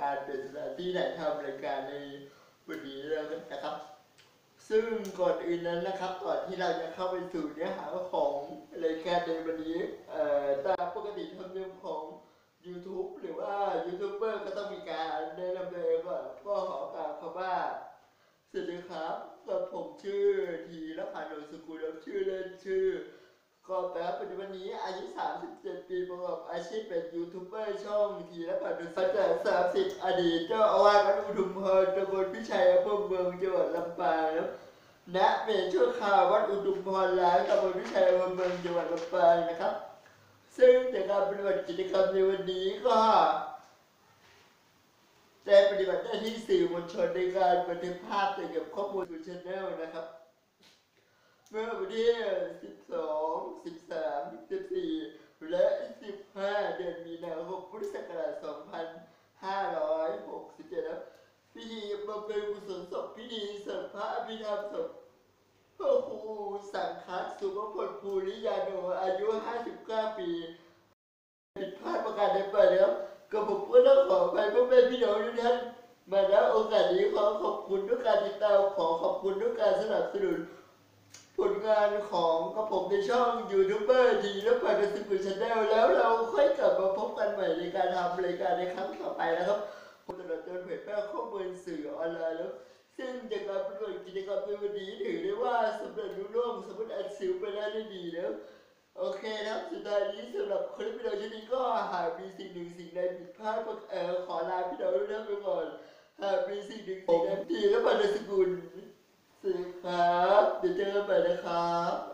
การเป็นสถานที่ถ่ายทำรายการในวันนี้แล้วนะครับ ซึ่งก่อนอื่นนั้นนะครับ ก่อนที่เราจะเข้าไปสู่เนื้อหาของรายการในวันนี้ตามปกติธรรมเนียมของ YouTube หรือว่ายูทูบเบอร์ก็ต้องมีการแนะนำตัวเองก่อนก็ขอกล่าวคำว่าสวัสดีครับกับผมชื่อทีรพันธ์โอสกุลชื่อเล่นชื่อ ก็แป๊บปัจจุบันนี้อายุ 37 ปีประกอบอาชีพเป็นยูทูบเบอร์ช่องธีรพันธ์โอสกุลจาก30 อดีตเจ้าอาวาสวัดอุทุมพรตำบลพิชัยอำเภอเมืองจังหวัดลำปางครับณเมรุชั่วคราววัดอุทุมพรล้างตำบลพิชัยอำเภอเมืองจังหวัดลำปางนะครับ ซึ่งจากการปฏิบัติกิจกรรมในวันนี้ก็ได้ปฏิบัติหน้าที่สื่อมวลชนในการบันทึกภาพเกี่ยวกับข้อมูลบน channel นะครับ เมื่อวันที่12 13 14 และ 15 เดือนมีนาคมพุทธศักราช2567ครับพิธีบำเพ็ญกุศลศพพิธีสวดพระอภิธรรมศพพระครูสังคัสสุภพลภูริยาโนอายุ 59 ปีผิดพลาดประการใดไปนะครับก็ผมก็ต้องขอไปพ่อแม่พี่น้องทุกท่านมาณโอกาสนี้ขอขอบคุณทุกการติดตามขอขอบคุณทุกการสนับสนุน ผลงานของกระผมในช่องยูทูบเบอร์ดีและปาร์ติฟิชแนลแล้วเราค่อยกลับมาพบกันใหม่ในการทำรายการในครั้งต่อไปนะครับผมจะดำเนินเผยแพร่ข้อมูลสื่อออนไลน์แล้ว ซึ่งจากการประกอบกิจกรรมในวันนี้ถือได้ว่าสำเร็จรุ่ร่วงสมมติอัดสิวไปได้ด้วยดีแล้วโอเคนะครับสุดท้ายนี้สำหรับคลิปวิดีโอชุดนี้ก็หากมีสิ่งหนึ่งสิ่งใดผิดพลาดเออขอลาพี่น้องทุกท่านไปก่อนหากมีสิ่งหนึ่งสิ่งใดที่และพันธสกุล สวัสดีครับ เดี๋ยวเจอกันใหม่นะครับนะครับ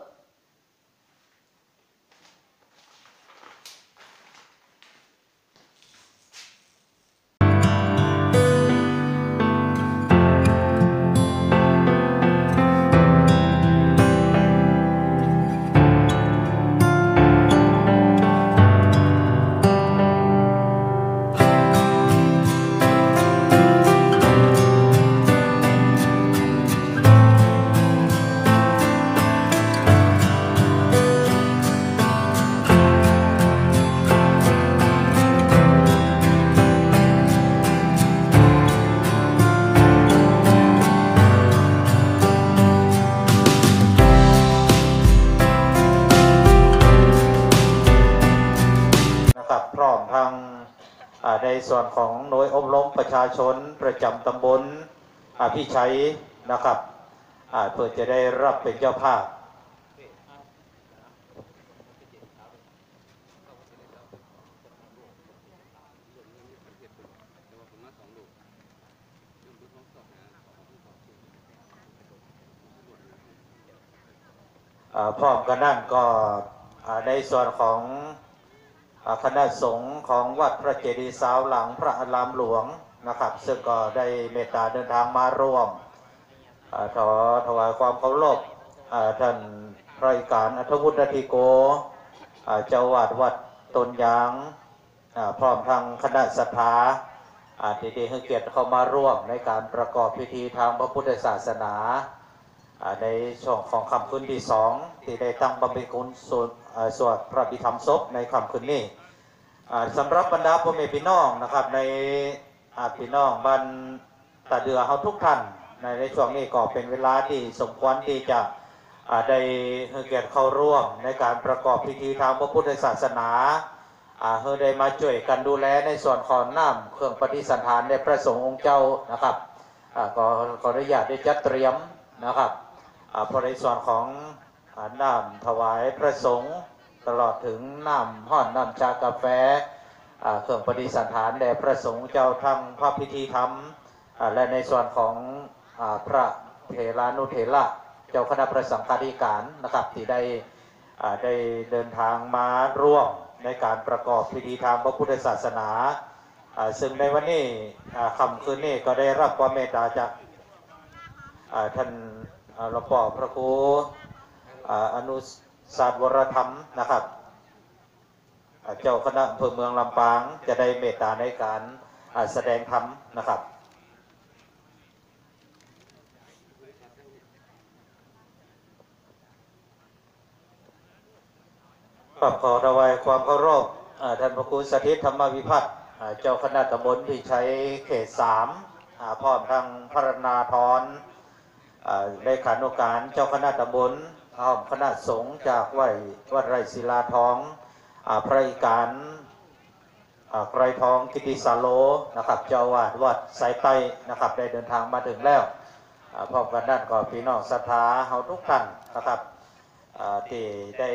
ส่วนของหน่วยอบรมประชาชนประจำตำบลอาพี่ชัยนะครับอาเพื่อจะได้รับเป็นเจ้าภาพอ่าพร้อมกันนั่นก็อาในส่วนของ คณะสงฆ์ของวัดพระเจดีย์สาวหลังพระอารามหลวงนะครับซึ่งก็ได้เมตตาเดินทางมาร่วมอ่าถอถวายความเคารพท่านระอิการอัธวุฒิธิโกเจ้าวาดวัดตนยางพร้อมทางคณะศรัทธาอ่าที่ได้ให้เกียรติเข้ามาร่วมในการประกอบพิธีทางพระพุทธศาสนาในช่วงของคำคืนที่สองที่ได้ตั้งบำเพ็ญกุศลอ่า สวดพระพิธรรมศพในคำคืนนี้สำหรับบรรดาพ่อแม่พี่น้องนะครับ ในอาพี่น้องบ้านตาเดือเขาทุกท่านในในช่วงนี้ก็เป็นเวลาที่สมควรที่จะได้เกียรติเข้าร่วมในการประกอบพิธีทางพระพุทธศาสนาอ่าเพื่อได้มาช่วยกันดูแลในส่วนของน้ำเครื่องปฏิสันฐานในพระสงฆ์องค์เจ้านะครับก็ขออนุญาตได้จัดเตรียมนะครับอ่าพอในส่วนของ น้ำถวายพระสงฆ์ตลอดถึงน้ำห้อนน้ำชากาแฟเครื่องปฏิสันฐานแด่พระสงฆ์เจ้าทำพระพิธีธรรมและในส่วนของอพระเทรานุเทระเจ้าคณะประสังฆาธิการนะครับที่ได้ได้เดินทางมาร่วมในการประกอบพิธีทางพระพุทธศาสนา ซึ่งในวันนี้คำคืนนี้ก็ได้รับความเมตตาจากท่านหลวงพ่อพระครู อนุศาสตร์วรธรรมนะครับเจ้าคณะอำเภอเมืองลำปางจะได้เมตตาในการแสดงธรรมนะครับ ปรับขอระวายความเคารพท่านพระครูสถิตธรรมวิพัฒน์เจ้าคณะตำบลที่ใช้เขตสามพร้อมทางพระนาทรได้ขานุการเจ้าคณะตำบล คณะสงฆ์จากวัดวัดไรศิลาทองอพระอิการไกรทองกิติสาโลนะครับ เจ้าวาดวัดสายใต้นะครับ ได้เดินทางมาถึงแล้วพร้อมกันนั่นก็พี่น้องศรัทธาเฮาทุกท่านนะครับที่ได้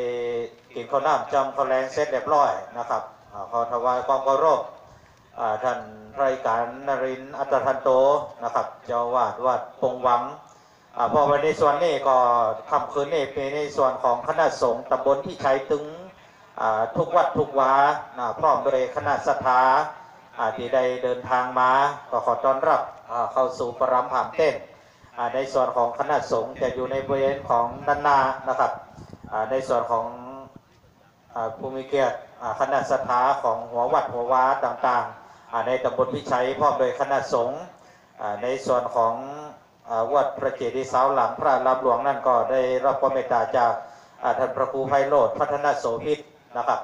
กินข้าวน้ำจำข้าวแรงเสร็จเรียบร้อยนะครับอขอถวายความเคารพท่านพระอิการนรินอัตทันโตนะครับ เจ้าวาดวัดปงหวัง พอวันในส่วนนี้ก็คำคืนนี้เป็นในส่วนของคณะสงฆ์ตำบลที่ใช้ถึงทุกวัดทุกวาพร้อมโดยคณะศรัทธาที่ได้เดินทางมาก็ขอต้อนรับเข้าสู่ประรำผามเต้นในส่วนของคณะสงฆ์จะอยู่ในบริเวณของด้านหน้านะครับในส่วนของภูมิเกียรติคณะสถาของหัววัดหัววาต่างๆในตำบลพิชัยพร้อมโดยคณะสงฆ์ในส่วนของ วัดพระเจดีย์เสาหลังพระลำหลวงนั่นก็ได้รับความเมตตาจากท่านพระครูไพโรธพัฒนาโสภิตนะครับ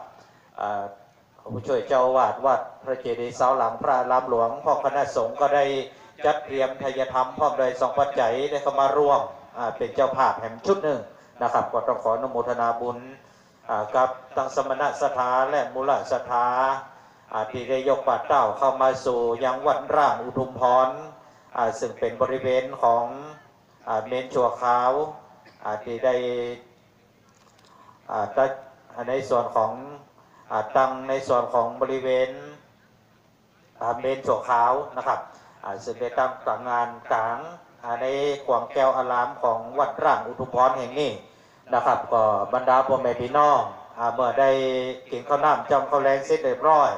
ผู้ช่วยเจ้าวาดวัดพระเจดีย์เสาหลังพระลำหลวงพ่อคณะสงฆ์ก็ได้จัดเตรียมทายธรรมพร้อมโดยสองปัจจัยได้เข้ามาร่วมเป็นเจ้าภาพแห่งชุดหนึ่งนะครับก็ต้องขออนุโมทนาบุญกับตังสมณสถานและมูลสถาที่ได้ยกบาตรเต้าเข้ามาสู่ยังวัดร่างอุทุมพร ซึ่งเป็นบริเวณของเมนชัวขาวที่ได้ในส่วนของตั้งในส่วนของบริเวณเมนชัวขาวนะครับอ่าซึ่งได้ตั้งต่างงานกลางในกวางแก้วอารามของวัดร่างอุทุมพรแห่งนี้นะครับก็บรรดาพ่อแม่พี่น้องเมื่อได้กินข้าวน้ำจำข้าวแรงเสร็จเรียบร้อย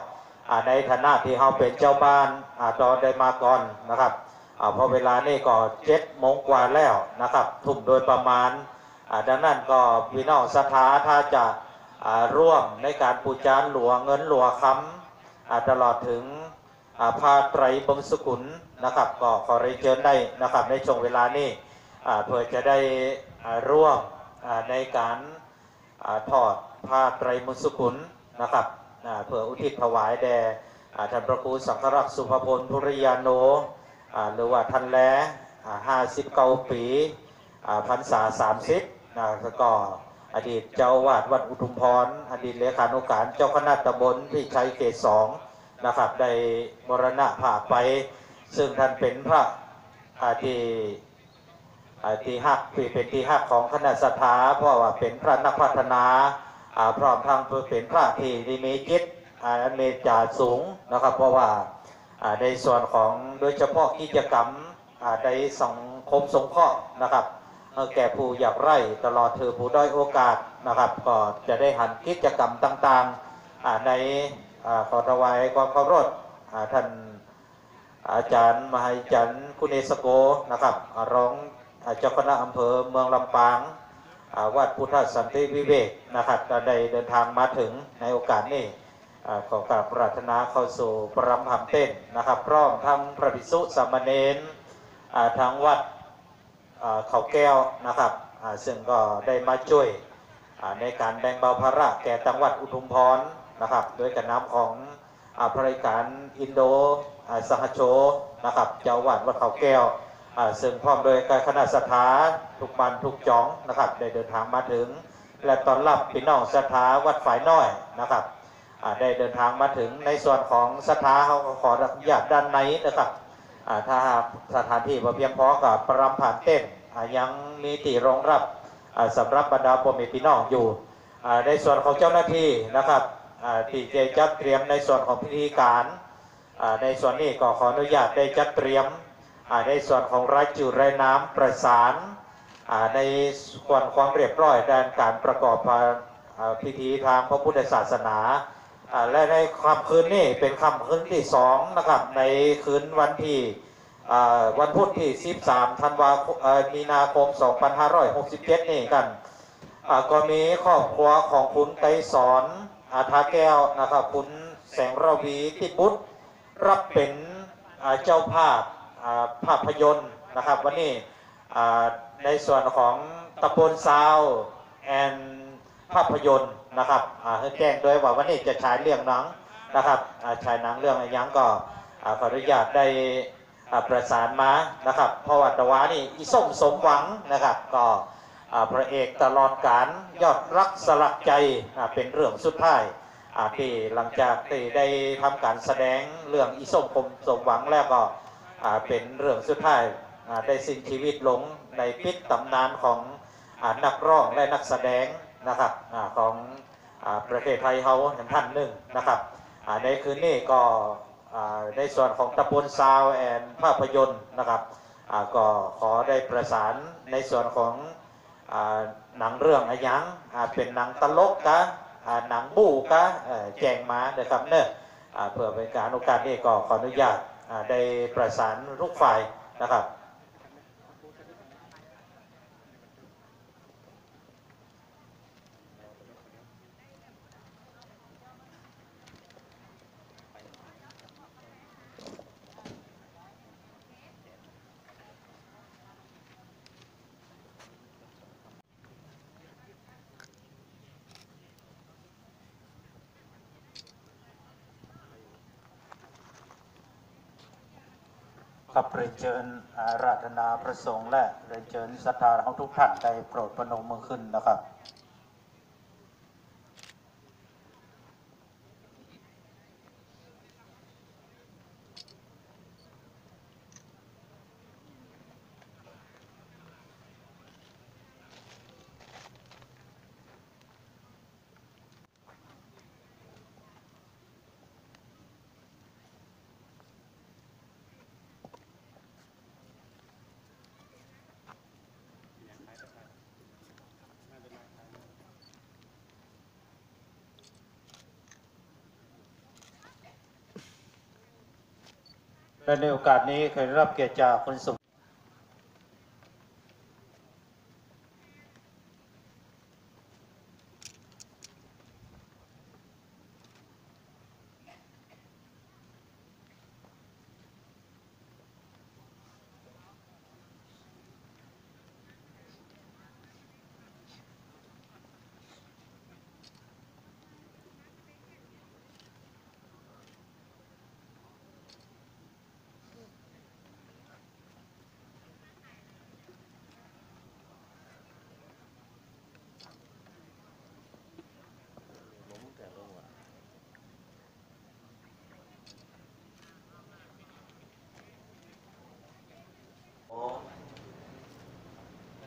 ในฐานะที่เราเป็นเจ้าบ้านอตอนได้มาก่อนนะครับ พอเวลานี่ก็เจ็ดโมงกว่าแล้วนะครับทุ่มโดยประมาณดังนั้นก็พี่น้องศรัทธาถ้าจะร่วมในการปูจานหลวงเงินหลวงคำตลอดถึงอ่าพาไตรบงสกุลนะครับ ก็ขอเรียนเชิญได้นะครับในช่วงเวลานี้เพื่อจะได้ร่วมในการอาทอดผ้าไตรมุสกุลนะครับเพื่ออุทิศถวายแด่ท่านพระครูสังฆรักษ์สุภพลภุริยาโน หรือว่าท่านแลห้าสิบเก้าปีพรรษาสามสิบนะแล้วก็อดีตเจ้าวาดวัดอุทุมพร อดีตเลขานุการเจ้าคณะตำบลที่ชัยเขตสองนะครับได้มรณภาไป ซึ่งท่านเป็นพระอาที่ที่หักเป็นที่หักของคณะสถาเพราะว่าเป็นพระนักพัฒนาพร้อมทั้งเป็นพระที่มีจิตอ่าเมตตาสูงนะครับเพราะว่า ในส่วนของโดยเฉพาะกิจกรรมในสังคมสงเคราะห์นะครับแก่ผู้อยากไร่ตลอดถือผู้ด้อยโอกาสนะครับ ก็จะได้หันกิจกรรมต่างๆในอขอถวายความเคารพท่านอาจารย์มหาจันทร์คุณเอสโกนะครับรองเจ้าคณะอำเภอเมืองลำปางอ่าวัดพุทธสันติวิเวกนะครับได้เดินทางมาถึงในโอกาสนี้ ขอกราบปรารถนาเข้าสู่ปรำหำเต้นนะครับ พร้อมทั้งพระภิกษุสามเณรอ่าทางวัดเขาแก้วนะครับซึ่งก็ได้มาช่วยในการแบ่งเบาภาระแก่จังหวัดอุทุมพรนะครับโดยการนำของอ่าพระราชการอินโดสหโชนะครับเจ้าวาดวัดเขาแก้วซึ่งพร้อมโดยการคณะสถาทุกบันทุกจองนะครับได้เดินทางมาถึง และตอนรับพี่น้องสถาวัดฝ่ายน้อยนะครับ ได้เดินทางมาถึงในส่วนของสถาเขาขออนุญาตด้านในนะครับถ้าสถานที่เพียงพอกับประรำผ่านเต้นยังมีที่รองรับอ่าสำหรับบรรดาพ่อแม่พี่น้องอยู่ในส่วนของเจ้าหน้าที่นะครับอ่าที่จะจัดเตรียมในส่วนของพิธีการในส่วนนี้ก็ขออนุญาตได้จัดเตรียมในส่วนของรายจืดรายน้ำประสานในส่วนความเรียบร้อยด้านการประกอบพิธีทางพระพุทธศาสนา และในคำคืนนี้เป็นคำคืนที่สองนะครับ ในคืนวันที่วันพุธที่ 13 ธันวาคมเอ่อมีนาคม 2567 นี่กันอ่าก็มีครอบครัวของคุณไกรสอนอาทาแก้วนะครับ คุณแสงระวีที่บุตรรับเป็นเจ้าภาพภาพยนตร์นะครับ วันนี้ในส่วนของตะโปนซาวแอนภาพยนตร์ นะครับอ่าให้แจ้งด้วยว่าวันนี้จะฉายเรื่องหนังนะครับฉายหนังเรื่องอะไรยังก็อ่าขออนุญาตได้ประสานมานะครับเพราะว่าตะวานี่อีส้มสมหวังนะครับก็อ่าพระเอกตลอดการยอดรักสลักใจเป็นเรื่องสุดท้ายที่หลังจากที่ได้ทำการแสดงเรื่องอีส้มคมสมหวังแล้วก็เป็นเรื่องสุดท้ายได้สิ้นชีวิตลงในพิษตำนานของอนักร้องและนักแสดง นะครับอของอประเทศไทยเขาท่านหนึ่งนะครับในคืนนี้ก็ในส่วนของตะปูนซาวแอนภาพยนตร์นะครับก็ขอได้ประสานในส่วนของอหนังเรื่องอะยังอ่าเป็นหนังตลกกะหนังบู๊กะเอ่อแจงมานะครับเนอะอ่าเพื่อเป็นการโอกาสนี้ก็ขออนุญาตได้ประสานทุกฝ่ายนะครับ กับเรียนเชิญอาราธนาพระสงฆ์และเรียนเชิญศรัทธาของทุกท่านได้โปรดประนมมือขึ้นนะครับ และในโอกาสนี้เคยรับเกียรติจากคุณสุ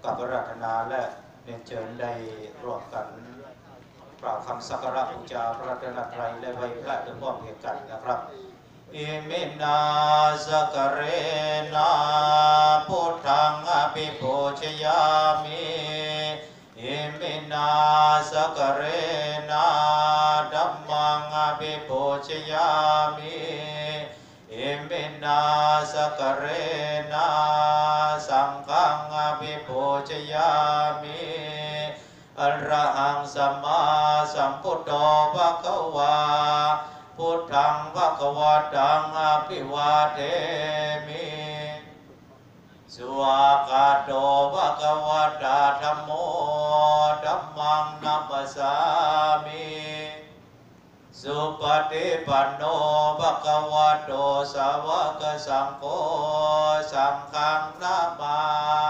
กับอาราธนาและเรียนเชิญได้ร่วมกันกล่าวคำสักการะบูชาพระรัตนตรัยและไหว้พระด้วยความเกียรติกันนะครับอิมินา สักกาเรนะ พุทธังอภิปูชะยามิอิมินา สักกาเรนะ ธัมมังอภิปูชะยามิอิมินาสกกเรนา งอภิปูชยามิอระหังสัมมาสัมพุทโธภะคะวาพุทธังภะคะวะตังอภิวาเทมิสวากาโตภะคะวะตาธัมโมธัมมังนัมสสามิสุปฏิปันโนภะคะวะโตสาวกสังโฆสังฆังนามา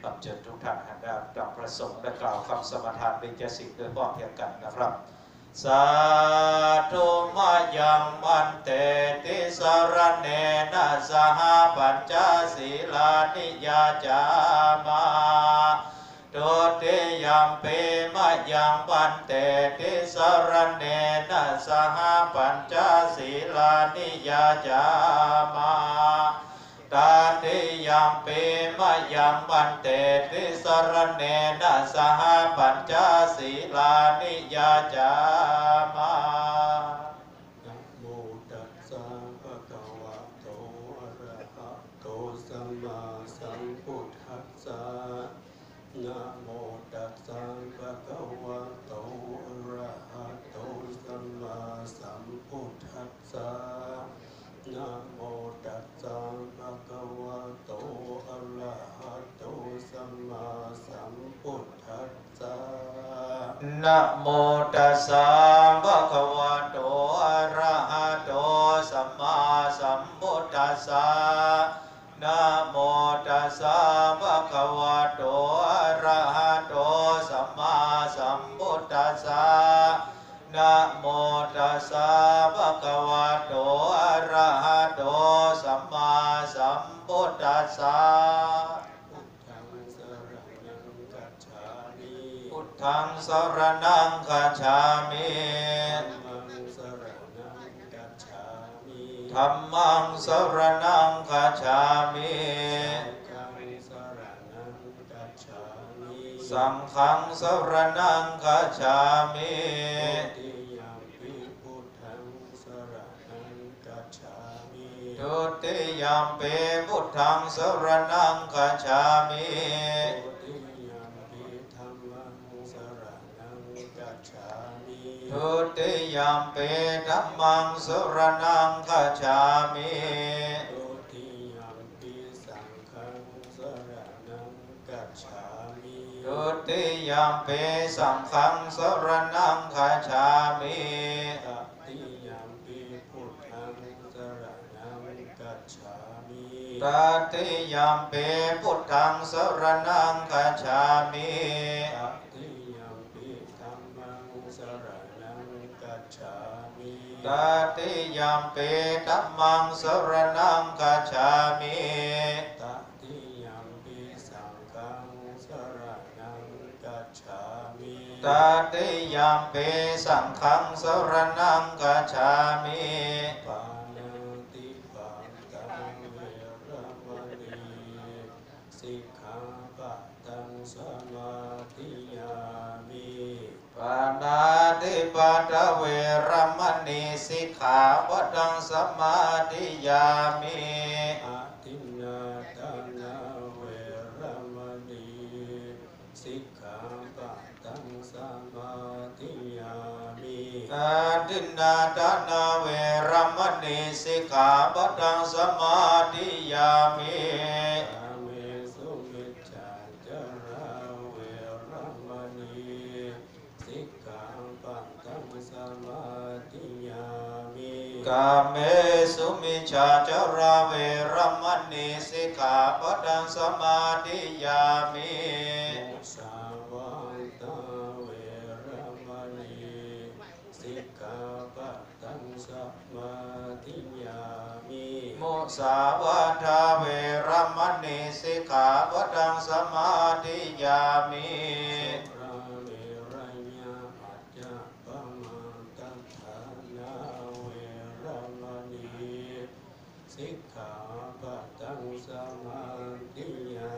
มิกับเชิญทุกท่านให้ได้ดังประสงค์และกล่าวคำสมทานเป็นเจสิกโด้วยความเพียงกันนะครับ สาธุมายังมันเตติสรเนนะสหปัญจศีลานิยาจามาโตติยัมปีมะยังปันเตติสรเนนะสหปัญจศีลานิยาจามา ตาติยามปีมายังบันเตติสรณเนนะสหปัญจศีลานิยาจามา นะโมตัสสะภะคะวะโตอะระหะโตสัมมาสัมพุทธัสสะนะโมตัสสะภะคะวะโตอะระหะโตสัมมาสัมพุทธัสสะนะโมตัสสะภะคะวะโตอะระหะโต สัมมาสัมพุทธัสสะนะโมตัสสะภะคะวะโตอะระหะโตสัมมาสัมพุทธัสสะนะโมตัสสะภะคะวะโตอะระหะโตสัมมาสัมพุทธัสสะนะโมตัสสะภะคะวะโตอะระหะโตสัมมาสัมพุทธัสสะ พุท ธังสรณังกัจฉามิพุทธังสรณังคาชามิธัมมังสรณังกัจฉามิสังฆังสรณังคาชามิทุติยมปิพุทธังสรณังกัจฉามิ ทุติยมปิพุทธังสรณังคาชามิ ทุติยมปิธัมมังสรณังกัจฉามิทุติยมปิสังฆังสรณังคาชามิทุติยมปิสังฆังสรณังกัจฉามิตติยมปิพุทธังสรณังคาชามิตติยมปิพุทธังสรณังกัจฉามิ ตติยมปิธัมมังสรณังกัจฉามิ ตติยมปิธัมมังสรณังกัจฉามิตติยมปิสังฆังสรณังกัจฉามิตติยมปิสังฆังสรณังกัจฉามิปานาติปาตังเวรมณีสิกขาปะตังสมาธิยามิปา นาติปาตเวรมณีสิกขาปดังสมาธิยามิอาทินนาทานาเวรมณีสิกขาปะตังสมาธิยามิอาทินนาทานาเวรมณีสิกขาปดังสมาธิยามิ กาเมสุมิจฉาจาราเวรมณีสิกขาปะตังสมาธิยามิ กาเมสุมิชาจาราเวรมณีสิกขาปดังสมาธิยามิมุสาวาตาเวรมณีสิกขาปะตังสมาธิยามิมุสาวาทาเวรมณีสิกขาปดังสมาธิยามิ ราเวรยาปัจจปมาตัฏฐานาเวรมณีสิกขาปะตังสมาธิยา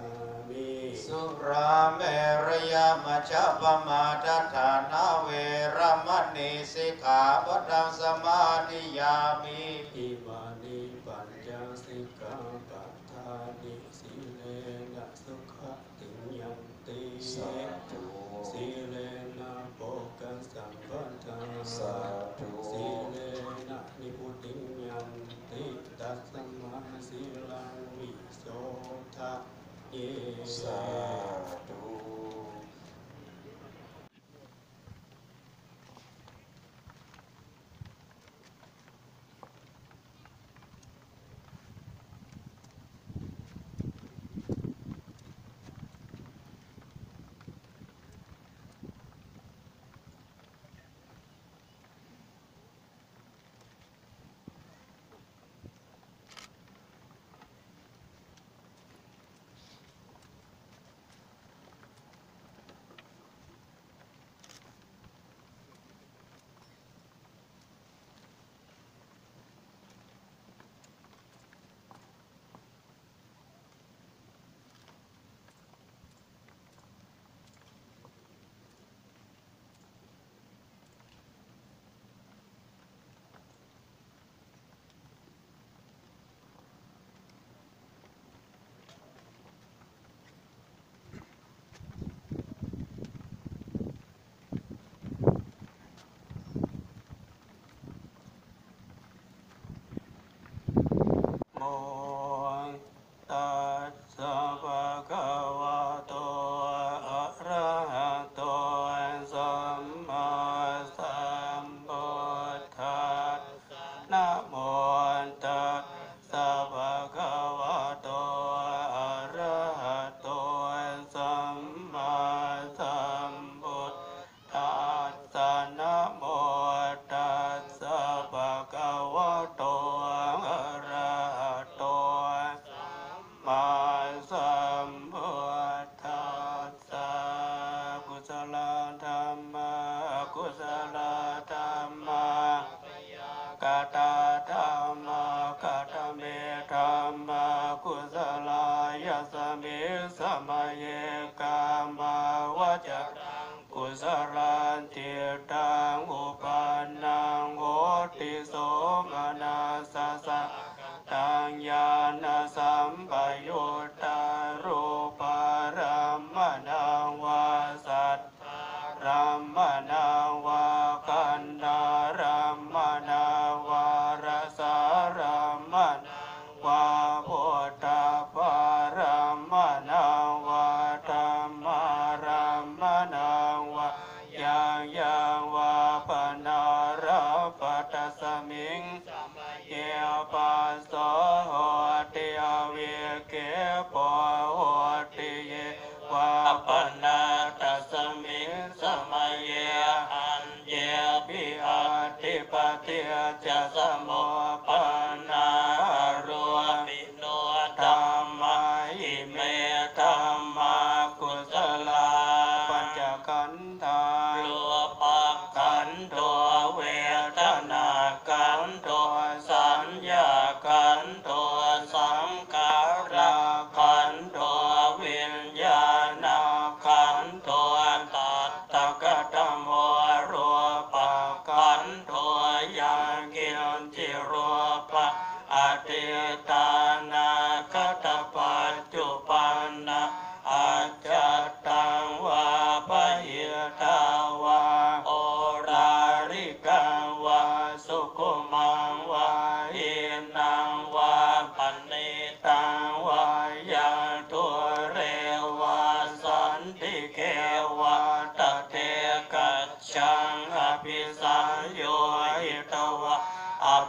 มิ สุรา เมรยมัชฌปมาทัฏฐานาเวรมณีสิกขาปดังสมาธิยามิอิมานิปัญจสิกขาปัฏฐานิสีเลนะสุขติยันติสาธุสีเลนะโภกัสสัมปทาสาธุสีเลนะนิพุติยันติตัสสมาสีลังวิโสทะ เ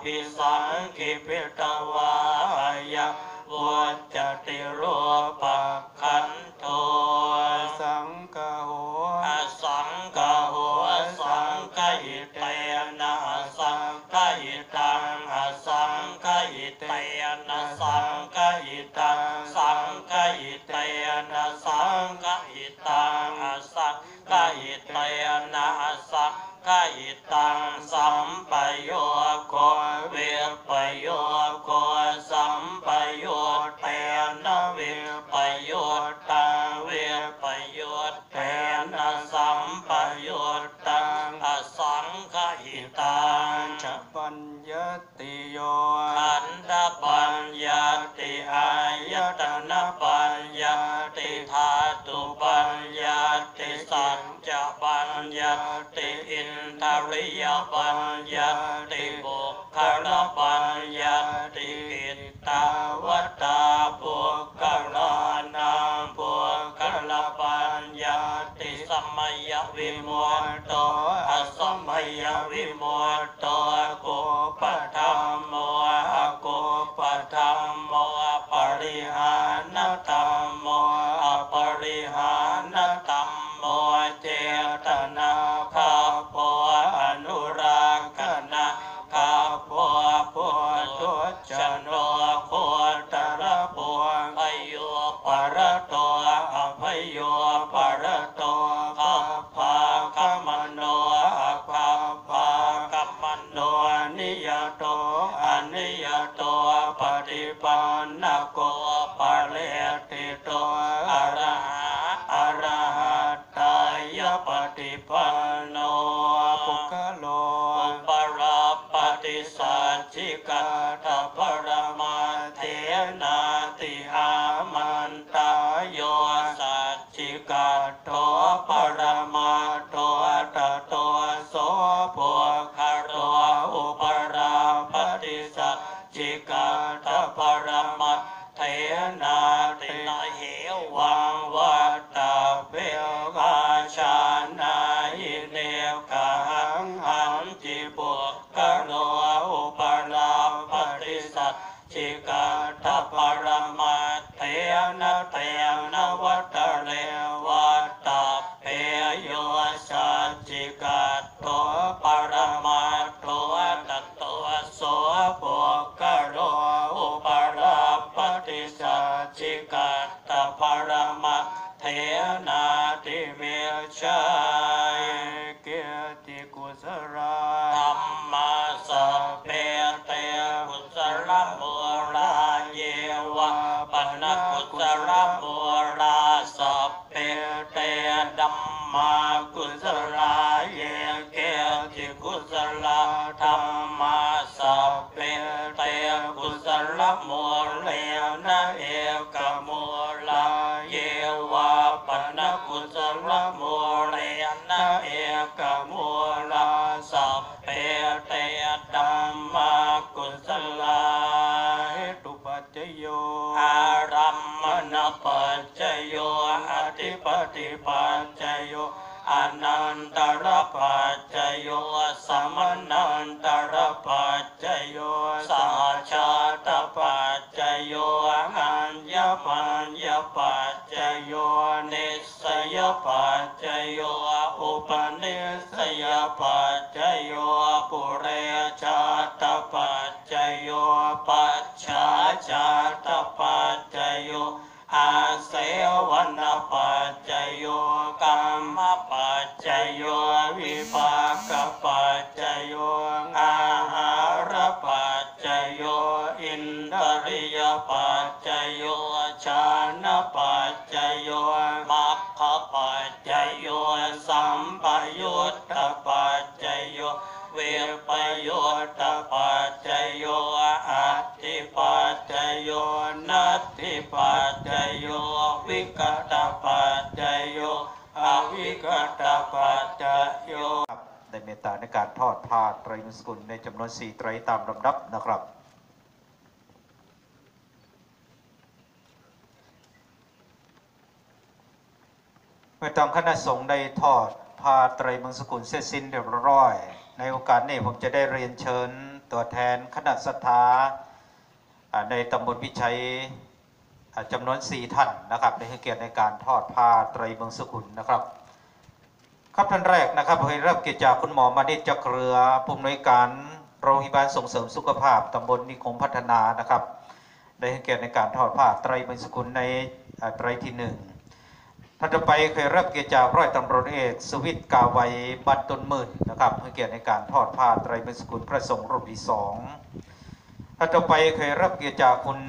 ภิสังคิพิตวายะวัจจติรูปขันโทสังกโหสังกโหสังกอิเตนะสังกอิตังสังกอิเตนะสังกอิตังสังกอิเตนะสังกอิตังสังกอิเต กยิตังสัมปโยโกเวปโยโกสัมปโยเตนะเวปโยตังเวปโยเตนะสัมปโยตังอสังขยิตังจปัญญติโยขันธปัญญติอายตนะ ญญาติอินทริยปัญญาติบุคคลปัญญาติกิตตาวตาบุคคลานาบุคลปัญญาติสมัยวิมุตโตอสมัยวิมุตโต Paramat ญญมัญญปัจจโยนิสยปัจจโยอุปนิสยปัจจโยปุเรชาตปัจจโยปัจฉาชาตปัจจโยอาเสวนปัจจโยกรรมปัจจโยวิปั จจโยมัคคปัจจโยสัมปยุตตปัจจโยเวปยุตตปัจจโยอัตติปัจจโยนัตติปัจจโยวิกตปัจจโยอวิกตปัจจโยครับได้เมตตาในการทอดผ้าไตรมสกุลในจำนวนสี่ไตรตามลำดับนะครับ เมื่อตามคณะสงฆ์ได้ทอดผ้าไตรมงสกุลเสร็จสิ้นเรียบร้อย ในโอกาสนี้ผมจะได้เรียนเชิญตัวแทนคณะศรัทธาในตำบลพิชัยจำนวนสี่ท่านนะครับได้ให้เกียรติในการทอดผ้าไตรมงสกุลนะครับ ครับท่านแรกนะครับให้ริ่มเกียรติจากคุณหมอมานิจจักรเรือผู้อำนวยการโรงพยาบาลส่งเสริมสุขภาพตำบลนิคมพัฒนานะครับ ได้ให้เกียรติในการทอดผ้าไตรมงสกุลในไตรที่หนึ่ง ท่านต่อไปเคยรับเกียรติจากร้อยตำรวจเอกสวิทย์กาไวยบันต้นมื่นนะครับให้เกียรติในการทอดผ้าไตรมงสกุลพระสงฆ์รูปที่สองท่านต่อไปเคยรับเกียรติจากคุณ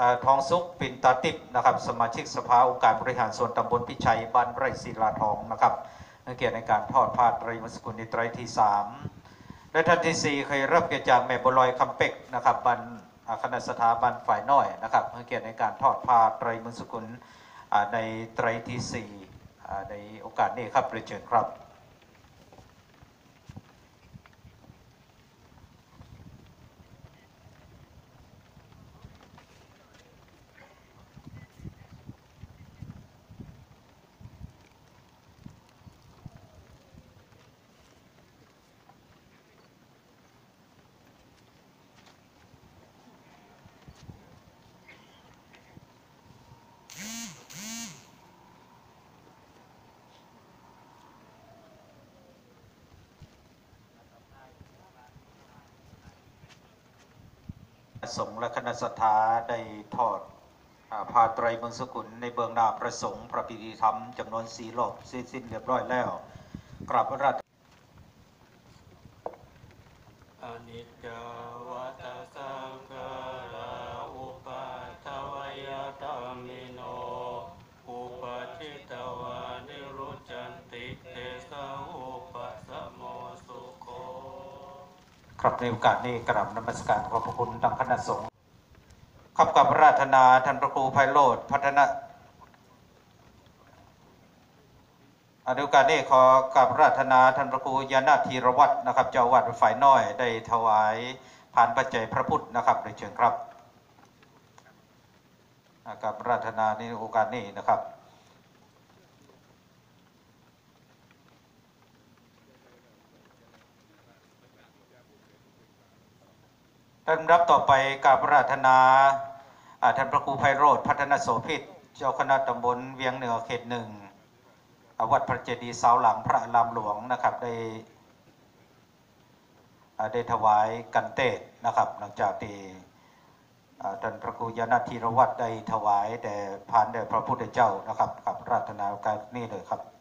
อทองสุขปินตาติบนะครับสมาชิกสภาองค์การบริหารส่วนตำบลพิชัยบ้านไร่ศิลาทองนะครับให้เกียรติในการทอดผ้าไตรมงสกุลในไตรที่สามและท่านที่สี่เคยรับเกียรติจากแม่บัวลอยคำเป็กนะครับบันคณะสถาบันฝ่ายน้อยนะครับให้เกียรติในการทอดผ้าไตรมงสกุล ในไตรที่สี่ในโอกาสนี้ครับเรียนเชิญครับ สงฆ์และคณะสัทธาได้ทอดพาผ้าไตรมงสกุลในเบื้องหน้าประสงค์พระพิธีธรรมจำนวนสีรอบสิ้นเรียบร้อยแล้วกราบพระราช ครับในโอกาสนี้กราบนมัสการขอบพระคุณทางคณะสงฆ์ขับกับราธนาท่านพระครูไพโรธพัฒนาอ่าในโอกาสนี้ขอกราบราธนาท่านพระครูยานาธีรวัตรนะครับ เจ้าวาดฝ่ายน้อยได้ถวายผ่านปัจจัยพระพุทธนะครับในเชิญครับอ่ากับราธนาในโอกาสนี้นะครับ ท่านรับต่อไปกราบอาราธนาท่านพระครูไพโรธพัฒนโสภิตเจ้าคณะตำบลเวียงเหนือเขตหนึ่งอวัดพระเจดีย์เสาหลังพระอารามหลวงนะครับได้ได้ถวายกันเตศนะครับ หลังจากที่ท่านพระครูยานาธีรวัตรได้ถวายแต่ผ่านแด่พระพุทธเจ้านะครับกับราธนาการนี้เลยครับ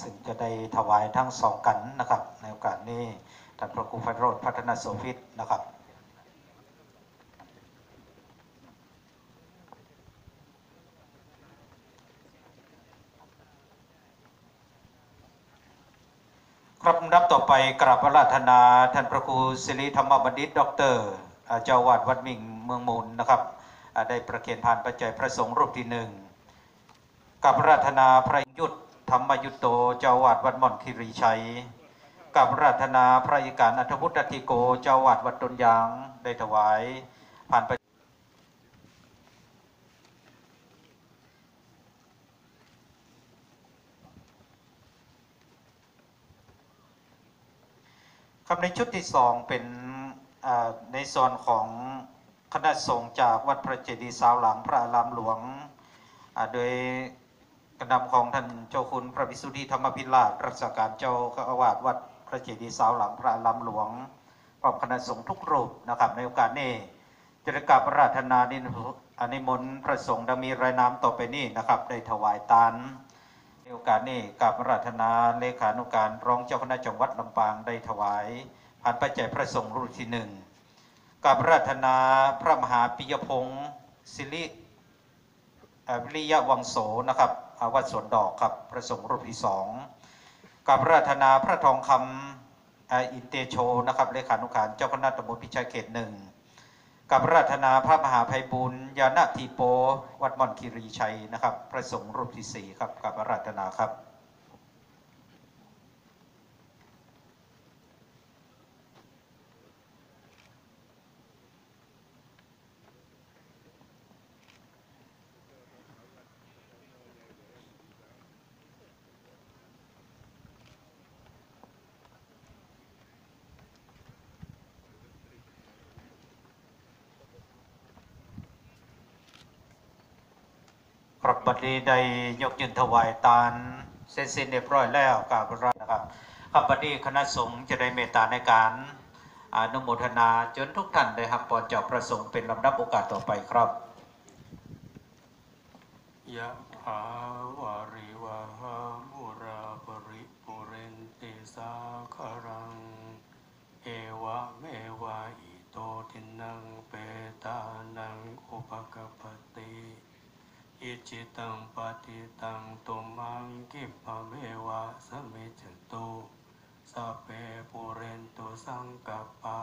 ซึ่งจะได้ถวายทั้งสองกันนะครับ ในโอกาสนี้ท่านพระครูพัฒโรธพัฒนาโสภิตนะครับครับนับต่อไปกราบประราธนาท่านพระครูศิริธรรมบัณฑิต ดร์เจ้าวาดวัดมิงเมืองมูลนะครับได้ประเคนผ่านปัจจัยพระสงฆ์รูปที่หนึ่งกับราธนาพระยุทธ ธรรมยุตโตเจ้าวาดวัดม่อนคิรีชัย กับราธนาพระอิการอัธพุทธติโกเจ้าวาดวัดตนยางได้ถวาย ผ่านไปครับในชุดที่สองเป็นในส่วนของคณะสงฆ์จากวัดพระเจดีย์สาวหลังพระอารามหลวง โดย กระนำของท่านเจ้าคุณพระวิสุทธิธรรมพิราชรัชการเจ้าอาวาสวัดพระเจดีย์สาวหลังพระอารามหลวงพร้อมคณะสงฆ์ทุกรูปนะครับ ในโอกาสนี้จะได้กราบราธนานิอนิมนต์พระสงฆ์ดังมีรายนามต่อไปนี้นะครับ ได้ถวายตานในโอกาสนี้กับรัตนาเลขานุการรองเจ้าคณะจังหวัดลำปางได้ถวายผ่านปัจจัยพระสงฆ์รูปที่หนึ่งกับรัตนาพระมหาปิยพงศ์ศิริวิริยะวังโสนะครับ อาวัดสวนดอกครับพระสงฆ์รูปที่สองกับราธนาพระทองคำอินเตโชนะครับเลขานุการเจ้าคณะตำบลพิชัยเขตหนึ่งกับราธนาพระมหาภัยบุญญาณทีโป วัดม่อนคีรีชัยนะครับพระสงฆ์รูปที่สี่ครับกับอาราธนาครับ นี้ได้ยกยืนถวายตาลเสร็จสิ้นเรียบร้อยแล้วกับพระนะครับครับบัดนี้คณะสงฆ์จะได้เมตตาในการอนุโมทนาจนทุกท่านได้รับปอนจากประสงค์เป็นลำดับโอกาสต่อไปครับยะถาวาริวาหามุราปริปุเรนติสาคารัง เอวะเมวะอิโตทินังเปตานังอุปกปติ อิจิตังปฏิตังตุมังกิปะเมวะสมมิจตุสเปปุเรนตุสังกปา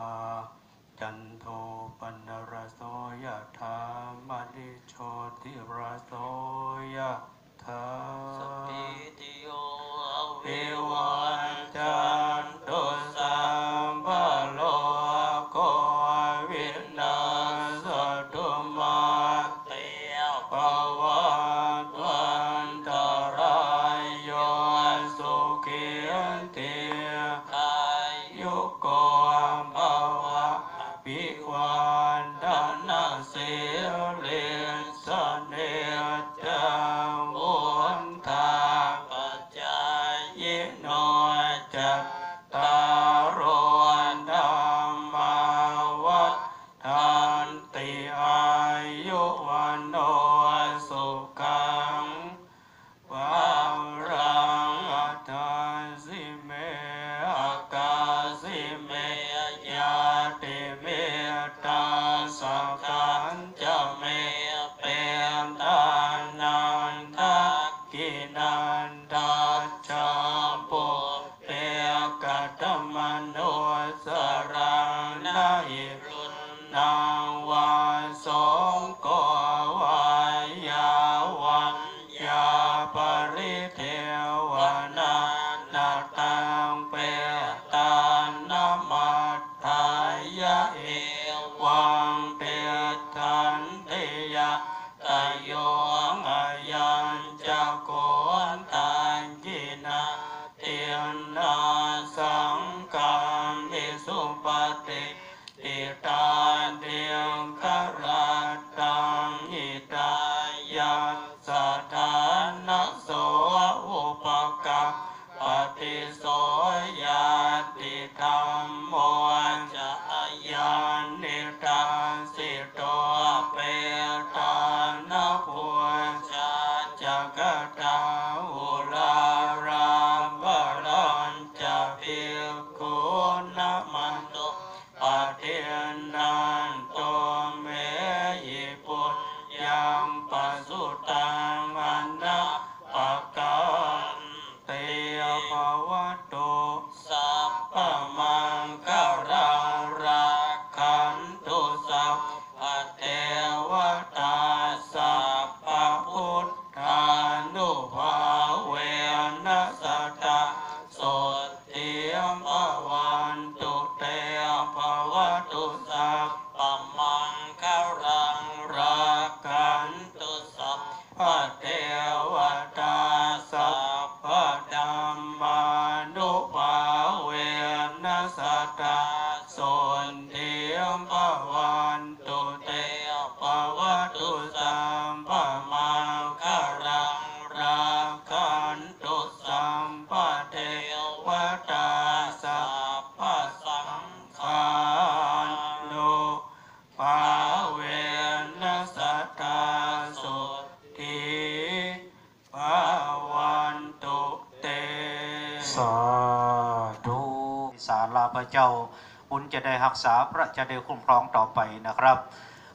บุญจะได้รักษาพระจะได้คุ้มครองต่อไปนะครับ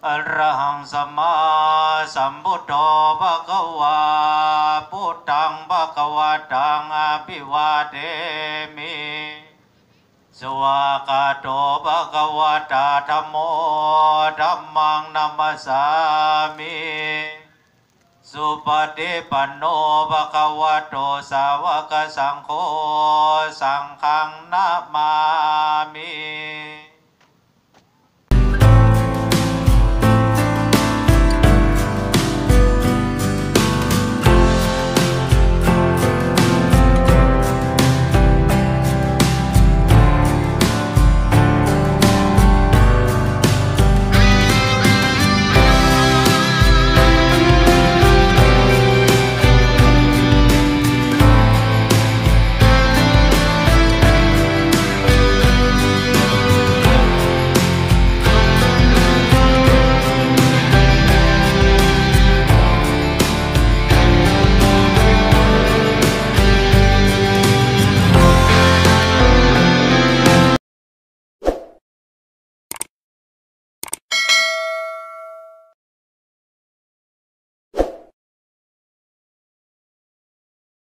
อระหังสัมมาสัมพุทโธภะคะวาพุทธังภะคะวะตังอะภิวาเทมิสวากาโตภะคะวะตาธัมโมธัมมังนัมมสสามิสุปฏิปันโนภะคะวะโตสาวกสังโฆสังฆังนามามิ